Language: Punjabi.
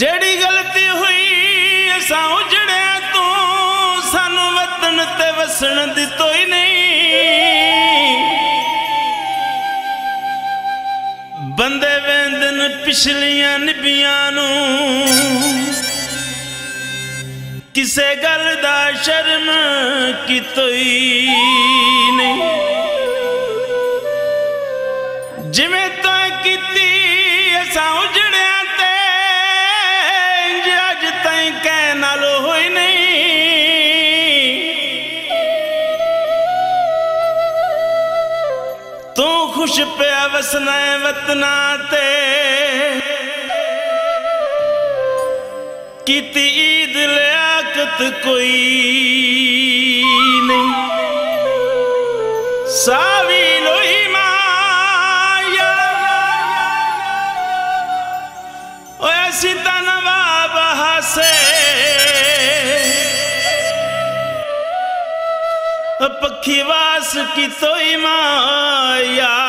ਜਿਹੜੀ ਗਲਤੀ ਹੋਈ, ਅਸਾਂ ਉਜੜਿਆ ਤੂੰ। ਸਾਨੂੰ ਵਤਨ ਤੇ ਵਸਣ ਦਿੱਤੋ ਹੀ ਨਹੀਂ। ਬੰਦੇ ਵੇਂਦਨ ਪਿਛਲੀਆਂ ਨਿਬੀਆਂ ਨੂੰ। ਕਿਸੇ ਗੱਲ ਦਾ ਸ਼ਰਮ ਕਿਤੋਈ ਨਹੀਂ। ਜਿਵੇਂ ਤਾਂ ਕੀਤੀ, ਅਸਾਂ ਉਜੜਿਆ ਤੂੰ ਖੁਸ਼ ਪਿਆ ਵਸਣਾ ਵਤਨਾ ਤੇ। ਕੀਤੀ ਈਦ ਲਿਆਕਤ ਕੋਈ ਨਹੀਂ। ਸਾਵੀ ਲੋਈ ਮਾਇਆ। ਓਏ ਸਿੱਧਾ ਨਵਾਬ ਹਾਸੇ। ਪੱਖੀ ਵਾਸ ਕੀ ਤੋਈ ਮਾਇਆ